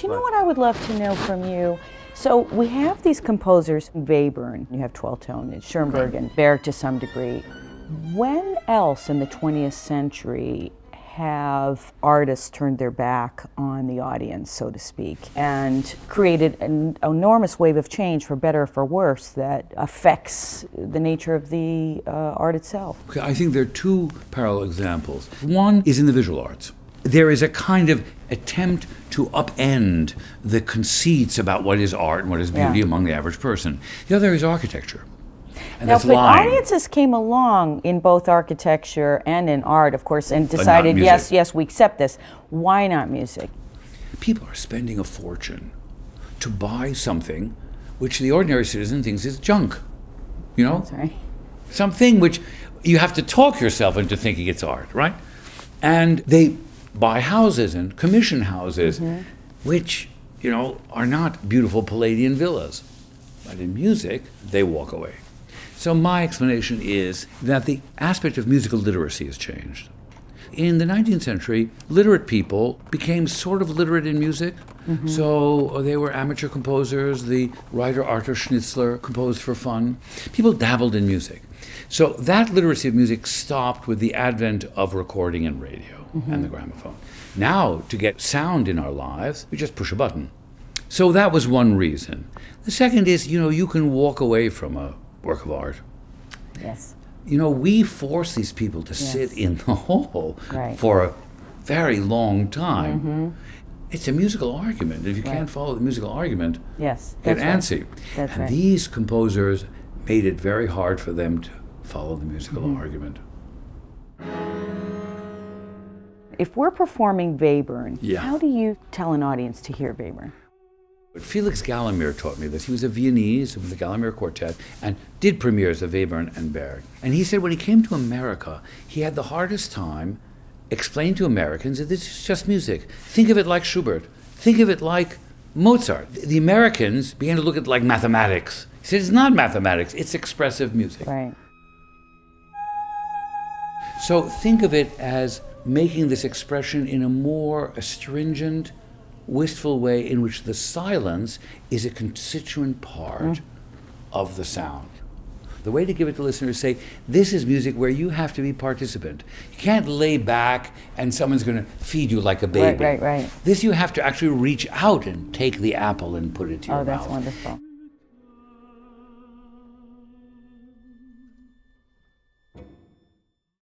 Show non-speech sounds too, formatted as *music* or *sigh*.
Do you know what I would love to know from you? So we have these composers, Webern, you have 12 tone, and Schoenberg and Berg to some degree. When else in the 20th century have artists turned their back on the audience, so to speak, and created an enormous wave of change, for better or for worse, that affects the nature of the uh, art itself? I think there are two parallel examples. One is in the visual arts. There is a kind of attempt to upend the conceits about what is art and what is beauty Yeah. among the average person. The other is architecture. And Now, that's but lying. audiences came along in both architecture and in art, of course, and decided, yes, yes, we accept this. Why not music? People are spending a fortune to buy something which the ordinary citizen thinks is junk. You know? Sorry. something which you have to talk yourself into thinking it's art, right? And they buy houses and commission houses, which, you know, are not beautiful Palladian villas. But in music, they walk away. So my explanation is that the aspect of musical literacy has changed. In the 19th century, literate people became sort of literate in music. So uh, they were amateur composers. The writer Arthur Schnitzler composed for fun. People dabbled in music. So that literacy of music stopped with the advent of recording and radio mm-hmm. and the gramophone. Now, to get sound in our lives, we just push a button. So that was one reason. The second is, you know, you can walk away from a work of art. Yes. You know, we force these people to sit in the *laughs* hall Right. for a very long time. Mm-hmm. It's a musical argument. If you Right. can't follow the musical argument, Yes. get that's right. antsy. That's and right. these composers made it very hard for them to follow the musical Mm-hmm. argument. If we're performing Webern, Yeah. how do you tell an audience to hear Webern? Felix Galimir taught me this. He was a Viennese of the Galimir Quartet and did premieres of Webern and Berg. And he said when he came to America, he had the hardest time explaining to Americans that this is just music. Think of it like Schubert. Think of it like Mozart. The Americans began to look at it like mathematics. Said it's not mathematics, it's expressive music. Right. So think of it as making this expression in a more astringent, wistful way in which the silence is a constituent part mm-hmm. of the sound. The way to give it to listeners is say, this is music where you have to be participant. You can't lay back and someone's going to feed you like a baby. right, right. This you have to actually reach out and take the apple and put it to your mouth. Oh, that's wonderful.